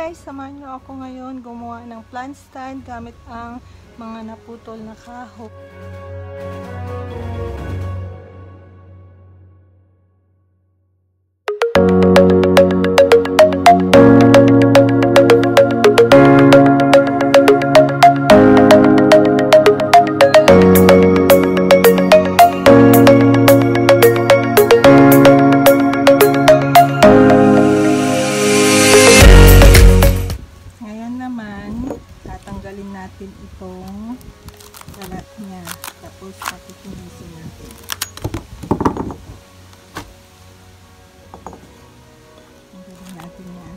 Guys, samahan niyo ako ngayon gumawa ng plant stand gamit ang mga naputol na kahoy. Niya. Tapos patitinisin natin. Tanggalin natin yan.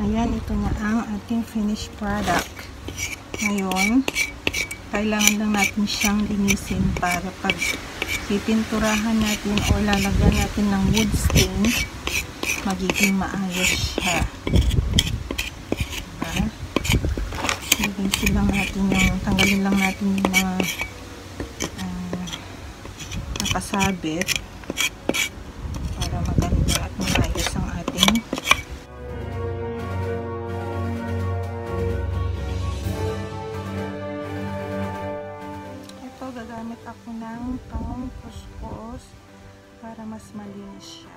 Ayan, ito na ang ating finished product. Ngayon, kailangan lang natin siyang linisin para pag pipinturahan natin o lalagyan natin ng wood stain, magiging maayos siya. Diba? Linisin lang natin yung, tanggalin lang natin yung mga ah, nakasabit ako ng pang puspos para mas malinis siya.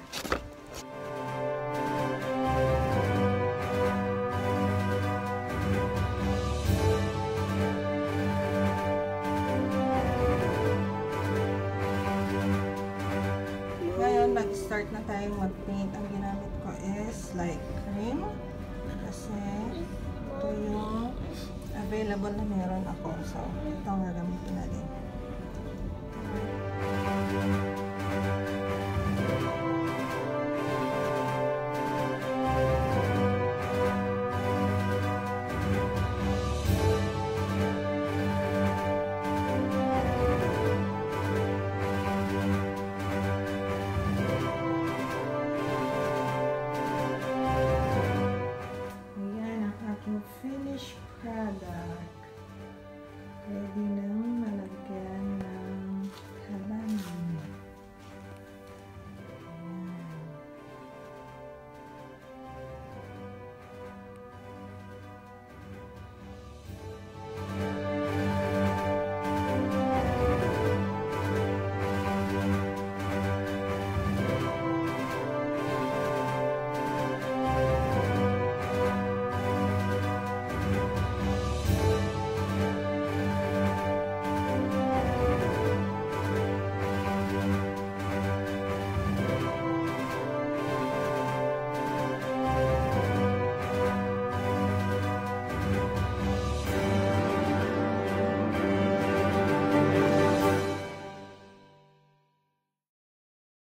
Ngayon, mag-start na tayong mag-paint. Ang ginamit ko is like cream. Kasi ito yung available na meron ako. So, ito ang gagamitin natin.